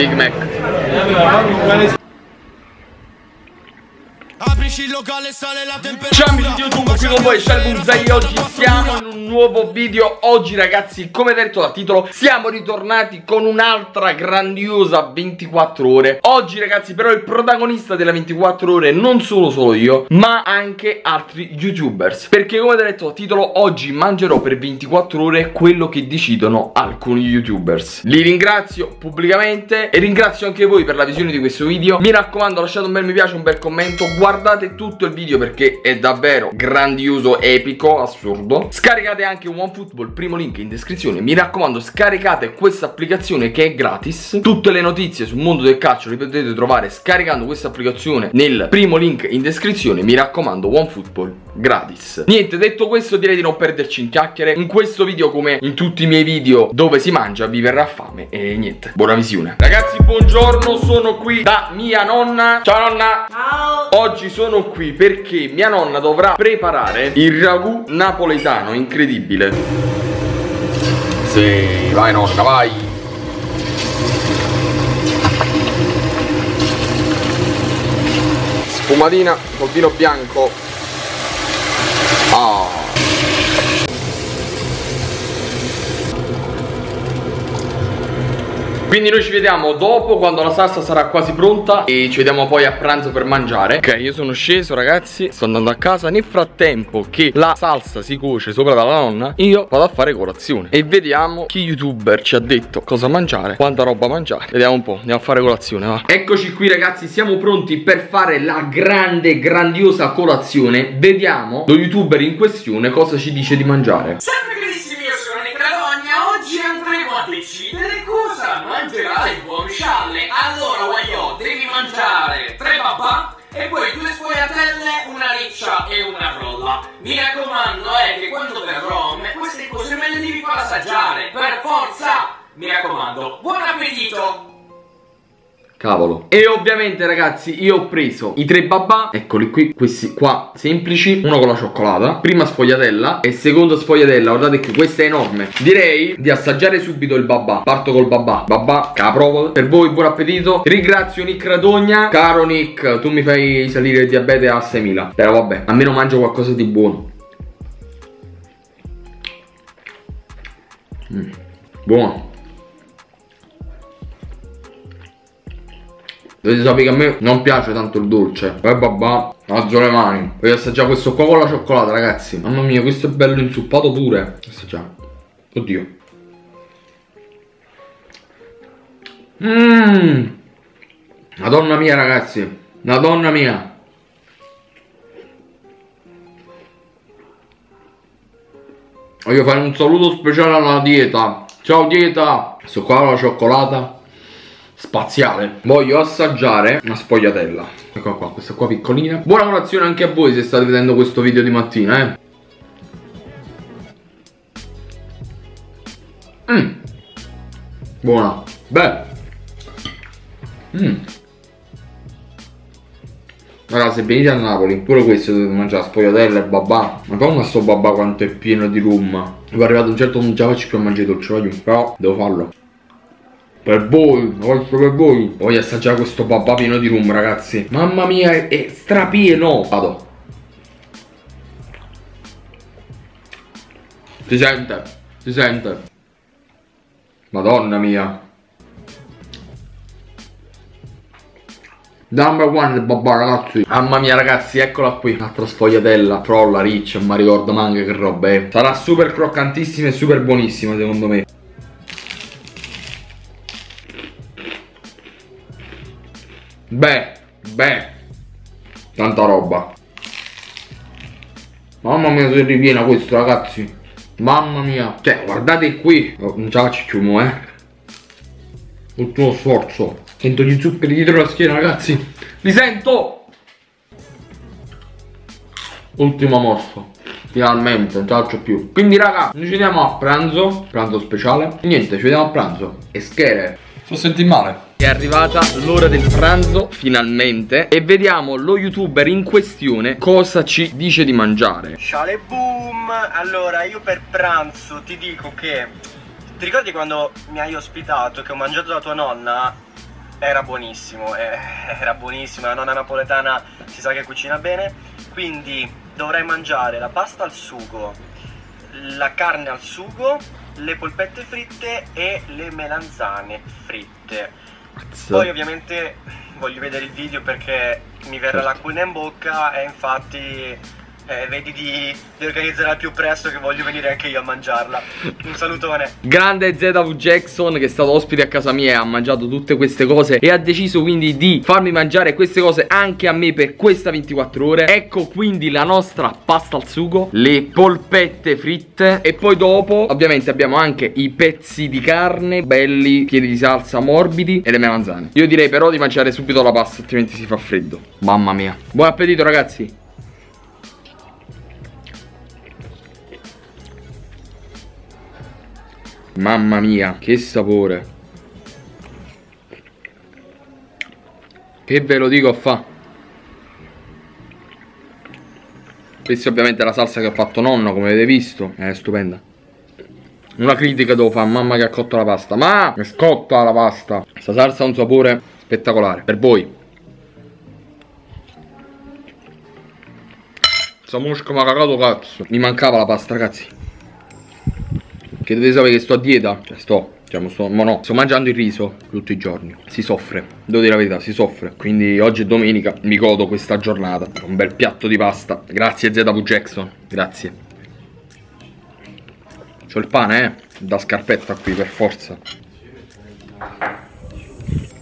Big Mac. Aprici il locale, sale la temperatura. Ciao amici di YouTube, qui con voi Shalbunzai Oggi siamo in un nuovo video. Oggi ragazzi, come detto dal titolo Siamo ritornati con un'altra grandiosa 24 ore. Oggi ragazzi però il protagonista della 24 ore Non sono solo io, ma anche altri youtubers. Perché come detto dal titolo Oggi mangerò per 24 ore quello che decidono alcuni youtubers. Li ringrazio pubblicamente E ringrazio anche voi per la visione di questo video. Mi raccomando lasciate un bel mi piace, un bel commento Guardate tutto il video perché è davvero grandioso, epico, assurdo. Scaricate anche OneFootball, primo link in descrizione. Mi raccomando scaricate questa applicazione che è gratis. Tutte le notizie sul mondo del calcio le potete trovare scaricando questa applicazione nel primo link in descrizione. Mi raccomando OneFootball gratis. Niente, detto questo direi di non perderci in chiacchiere. In questo video come in tutti i miei video dove si mangia vi verrà fame E niente, buona visione. Ragazzi buongiorno, sono qui da mia nonna. Ciao nonna. Ciao! Oggi sono qui perché mia nonna dovrà preparare il ragù napoletano, incredibile. Sì, vai nonna, vai. Sfumatina col vino bianco. Ah. Quindi noi ci vediamo dopo quando la salsa sarà quasi pronta E ci vediamo poi a pranzo per mangiare. Ok io sono sceso ragazzi. Sto andando a casa. Nel frattempo che la salsa si cuoce sopra dalla nonna Io vado a fare colazione. E vediamo chi youtuber ci ha detto cosa mangiare Quanta roba mangiare. Vediamo un po' Andiamo a fare colazione va. Eccoci qui ragazzi. Siamo pronti per fare la grande grandiosa colazione. Vediamo lo youtuber in questione cosa ci dice di mangiare. Sempre carissimi, io sono Nicalogna, oggi andremo a decidere cosa mangerai buon scialle. Allora, Waio, devi mangiare tre babà e poi due sfogliatelle, una riccia e una frolla. Mi raccomando, eh, che quando verrò, me- queste cose me le devi far assaggiare, per forza! Mi raccomando, buon appetito! Cavolo. E ovviamente ragazzi io ho preso i tre babà. Eccoli qui, questi qua semplici. Uno con la cioccolata Prima sfogliatella e seconda sfogliatella. Guardate che questa è enorme. Direi di assaggiare subito il babà. Parto col babà. Babà, capro Per voi buon appetito. Ringrazio Nick Radogna. Caro Nick, tu mi fai salire il diabete a 6000 Però vabbè, almeno mangio qualcosa di buono. Mm, Buono Dovete sapere che a me non piace tanto il dolce. Eh babà, alzo le mani. Voglio assaggiare questo qua con la cioccolata ragazzi. Mamma mia, questo è bello insuppato pure. Assaggiamo. Oddio. Mmm. Madonna mia ragazzi. Madonna mia. Voglio fare un saluto speciale alla dieta. Ciao dieta. Questo qua con la cioccolata spaziale Voglio assaggiare una sfogliatella Eccola qua, questa qua piccolina Buona colazione anche a voi se state vedendo questo video di mattina eh Mmm Buona Beh Mmm Ragazzi, se venite a Napoli, pure questo dovete mangiare sfogliatella e babà. Madonna sto babà quanto è pieno di rum. È arrivato un certo punto già faccio più mangiare dolce, voglio. Però devo farlo. Per voi, faccio per voi. Voglio assaggiare questo babà pieno di rum, ragazzi. Mamma mia, è, strapieno. Vado. Si sente, si sente. Madonna mia. Number one del babà ragazzi Mamma mia ragazzi eccola qui Un'altra sfogliatella Frolla, riccia, ma ricordo manca che roba è Sarà super croccantissima e super buonissima secondo me Beh, beh. Tanta roba. Mamma mia se ripiena questo ragazzi. Mamma mia. Cioè guardate qui. Oh, Non ce la faccio più eh. Ultimo sforzo. Sento gli zuccheri dietro la schiena ragazzi. Li sento. Ultima morso. Finalmente, non ce la faccio più. Quindi raga, noi ci vediamo a pranzo. Pranzo speciale. E niente, ci vediamo a pranzo. E schere Sto senti male. È arrivata l'ora del pranzo, finalmente E vediamo lo youtuber in questione Cosa ci dice di mangiare Sciale boom! Allora, io per pranzo ti dico che. Ti ricordi quando mi hai ospitato che ho mangiato da tua nonna? era buonissimo, eh, era buonissimo, la nonna napoletana si sa che cucina bene, quindi dovrei mangiare la pasta al sugo, la carne al sugo, le polpette fritte e le melanzane fritte. Poi ovviamente voglio vedere il video perché mi verrà Certo. l'acquina in bocca e infatti eh, vedi di, di organizzare al più presto che voglio venire anche io a mangiarla. Un salutone. Grande ZV Jackson che è stato ospite a casa mia e ha mangiato tutte queste cose e ha deciso quindi di farmi mangiare queste cose anche a me per questa 24 ore. Ecco quindi la nostra pasta al sugo, le polpette fritte e poi dopo ovviamente abbiamo anche i pezzi di carne belli, pieni di salsa, morbidi e le melanzane. Io direi però di mangiare subito la pasta altrimenti si fa freddo. Mamma mia. Buon appetito ragazzi. Mamma mia, che sapore. Che ve lo dico a fa. Questa ovviamente è la salsa che ha fatto nonno, come avete visto. È stupenda. Una critica devo fare, mamma che ha cotto la pasta. Ma è scotta la pasta. Questa salsa ha un sapore spettacolare. Per voi. Mi ha cagato cazzo. Mi mancava la pasta, ragazzi. Che dovete sapere che sto a dieta. Cioè sto. Cioè, mo sto, mo no. Sto mangiando il riso tutti i giorni. Si soffre. Devo dire la verità, si soffre. Quindi oggi è domenica. Mi godo questa giornata. Un bel piatto di pasta. Grazie ZV Jackson. Grazie. C'ho il pane, eh. Da scarpetta qui, per forza.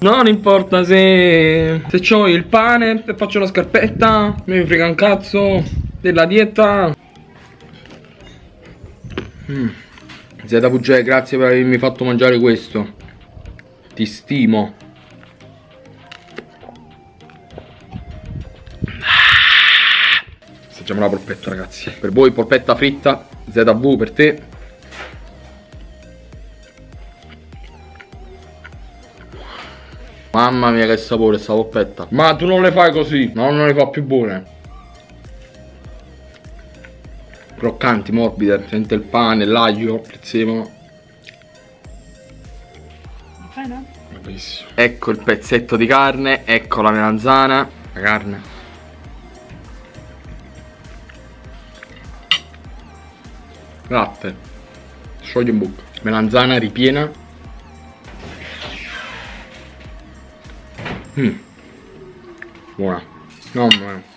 Non importa se. Se c'ho il pane e faccio la scarpetta. Mi frega un cazzo della dieta. Mm. ZVG, grazie per avermi fatto mangiare questo. Ti stimo. Assaggiamo la polpetta, ragazzi. Per voi polpetta fritta, ZV per te. Mamma mia che sapore sta polpetta. Ma tu non le fai così, no, non le fa più buone. Croccanti, morbide, sente il pane, l'aglio, il prezzemolo. Bellissimo. Ecco il pezzetto di carne, ecco la melanzana, la carne. Latte. Scioglie in bocca. Melanzana ripiena. Mm. Buona. No, buona.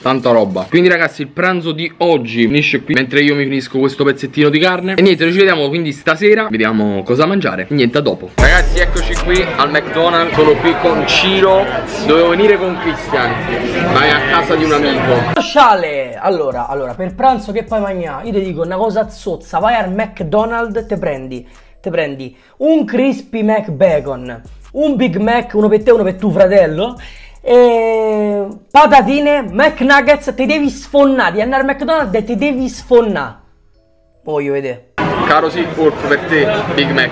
Tanta roba. Quindi ragazzi il pranzo di oggi finisce qui Mentre io mi finisco questo pezzettino di carne. E niente ci vediamo quindi stasera. Vediamo cosa mangiare. Niente a dopo. Ragazzi eccoci qui al McDonald's. Sono qui con Ciro. Dovevo venire con Christian. Ma è a casa di un amico. Sciale! Allora, allora, per pranzo che poi mangiare? Io ti dico una cosa zozza, vai al McDonald's, te prendi, te prendi un crispy Mac bacon, un Big Mac, uno per te, uno per tuo fratello, e patatine, McNuggets, ti devi sfonnare, di andare al McDonald's e ti devi sfonnare. Voglio vedere. Caro Silfurf per te Big Mac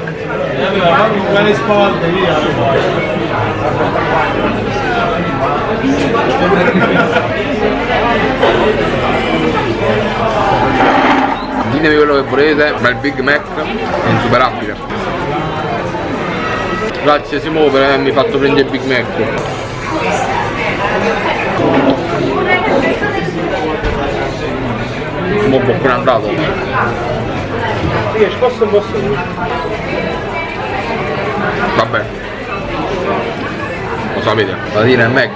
Ditemi quello che volete Ma il Big Mac è insuperabile Grazie Simo per avermi fatto prendere il Big Mac Mo' buon andato. Vabbè. Lo sapete Patatine Mac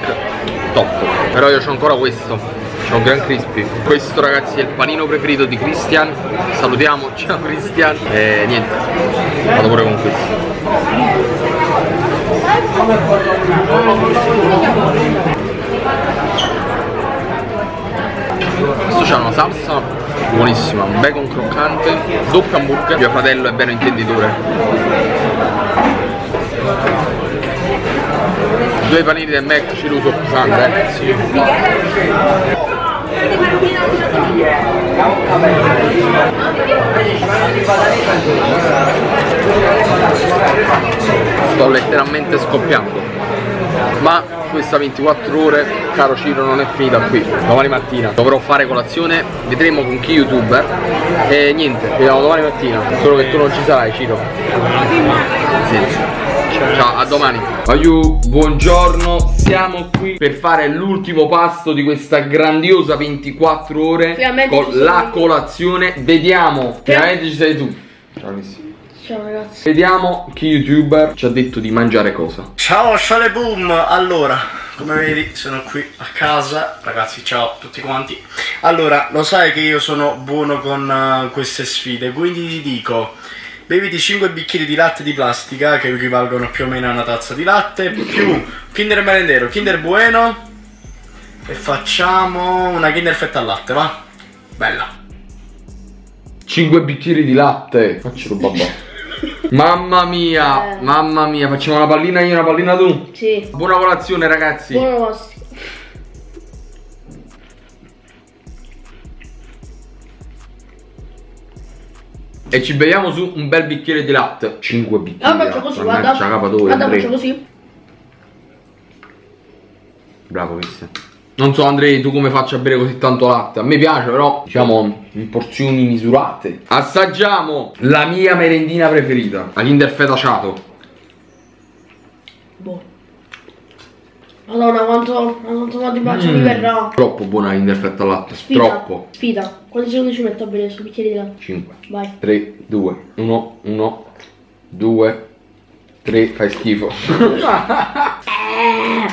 Top. Però io c'ho ancora questo. C'ho un Gran Crispy. Questo ragazzi è il panino preferito di Christian. Salutiamo Ciao Christian. E niente Vado pure con questo. Questo c'ha una salsa buonissima, bacon croccante, doppio hamburger, mio fratello è vero intenditore. Due panini del Mac ci uso pesante, eh? Sì. Sto letteralmente scoppiando. Ma questa 24 ore, caro Ciro, non è finita qui. Domani mattina dovrò fare colazione, vedremo con chi youtuber. E niente, vediamo domani mattina. Solo che tu non ci sarai, Ciro. Sì. Ciao, a domani. Aiu, buongiorno. Siamo qui per fare l'ultimo pasto di questa grandiosa 24 ore Finalmente con la io. colazione. Vediamo. Finalmente ci sei tu. Ciao, Messi. Ciao ragazzi. Vediamo chi youtuber ci ha detto di mangiare cosa. Ciao Sciale Boom! Allora, come vedi sono qui a casa, ragazzi ciao a tutti quanti. Allora, lo sai che io sono buono con eh, queste sfide, quindi ti dico, beviti 5 bicchieri di latte di plastica che equivalgono più o meno a una tazza di latte, più Kinder Merendero, Kinder Bueno e facciamo una Kinder Fetta al latte, va? Bella. 5 bicchieri di latte. Faccelo babà. Mamma mia, Eh. mamma mia, facciamo una pallina io, una pallina tu. Sì. Buona colazione ragazzi. Buono vostro. E ci beviamo su un bel bicchiere di latte. 5 bicchieri. Di faccio così, guarda. Guarda, faccio così. Bravo Cristian. Non so Andrei tu come faccio a bere così tanto latte A me piace però diciamo in porzioni misurate Assaggiamo la mia merendina preferita La Kinder Feta Ciato Boh. Madonna, quanto, quanto mal di bacio Mm. mi verrà. Troppo buona Kinder Feta al latte Sfida. Troppo Sfida. Quanti secondi ci metto a bere su bicchieri di latte? 5 Vai. 3 2 1 1 2 3 Fai schifo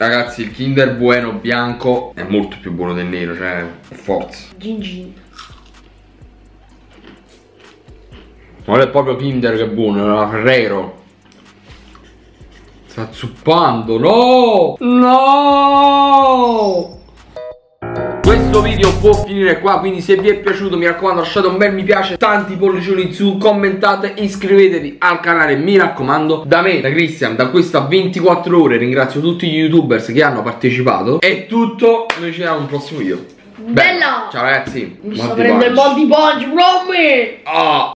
Ragazzi il Kinder Bueno bianco È molto più buono del nero Cioè forza Gin gin. Non è proprio Kinder che è buono, è la Ferrero. Sta zuppando, no! No! Questo video può finire qua, quindi se vi è piaciuto mi raccomando lasciate un bel mi piace, tanti pollicioni in su, commentate, iscrivetevi al canale, mi raccomando. Da me, da Christian, da questa 24 ore ringrazio tutti gli youtubers che hanno partecipato. È tutto, noi ci vediamo in un prossimo video. Bella! Ciao ragazzi. Mi sto prendendo il body punch, from me! Ah!